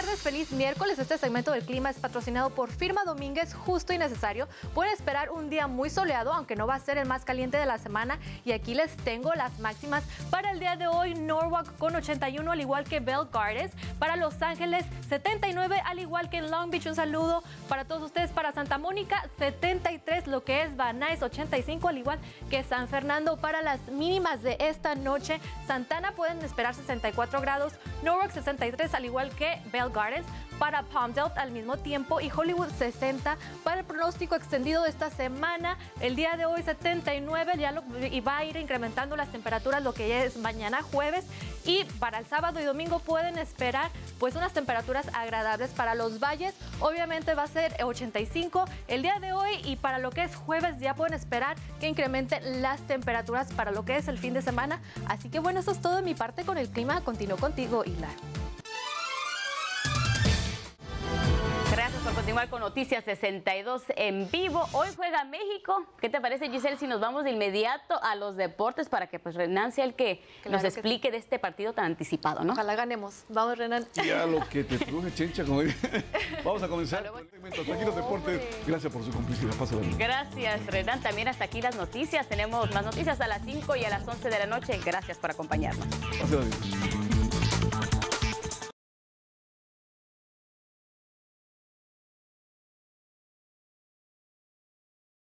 tardes, feliz miércoles. Este segmento del clima es patrocinado por Firma Domínguez, justo y necesario. Pueden esperar un día muy soleado, aunque no va a ser el más caliente de la semana. Y aquí les tengo las máximas para el día de hoy. Norwalk con 81, al igual que Bell Gardens. Para Los Ángeles, 79, al igual que en Long Beach. Un saludo para todos ustedes. Para Santa Mónica, 73, lo que es Van Nuys, 85, al igual que San Fernando. Para las mínimas de esta noche, Santana pueden esperar 64 grados, Norwalk 63, al igual que Bell Gardens, para Palmdale al mismo tiempo y Hollywood 60 para el pronóstico extendido de esta semana. El día de hoy 79 ya lo, y va a ir incrementando las temperaturas lo que ya es mañana jueves y para el sábado y domingo pueden esperar pues unas temperaturas agradables para los valles. Obviamente va a ser 85 el día de hoy y para lo que es jueves ya pueden esperar que incrementen las temperaturas para lo que es el fin de semana. Así que bueno, eso es todo de mi parte con el clima. Continúo contigo, Hilar. Continuar con Noticias 62 en vivo. Hoy juega México. ¿Qué te parece, Giselle, si nos vamos de inmediato a los deportes para que pues Renan sea el que Claro nos que explique de este partido tan anticipado, ¿no? Ojalá ganemos. Vamos, Renan. Ya lo que te truje, chencha, como. Vamos a comenzar con el segmento. Hasta aquí los deportes. Gracias por su complicidad. Pásala. Gracias, Renan. También hasta aquí las noticias. Tenemos más noticias a las 5 y a las 11 de la noche. Gracias por acompañarnos. Pásala bien.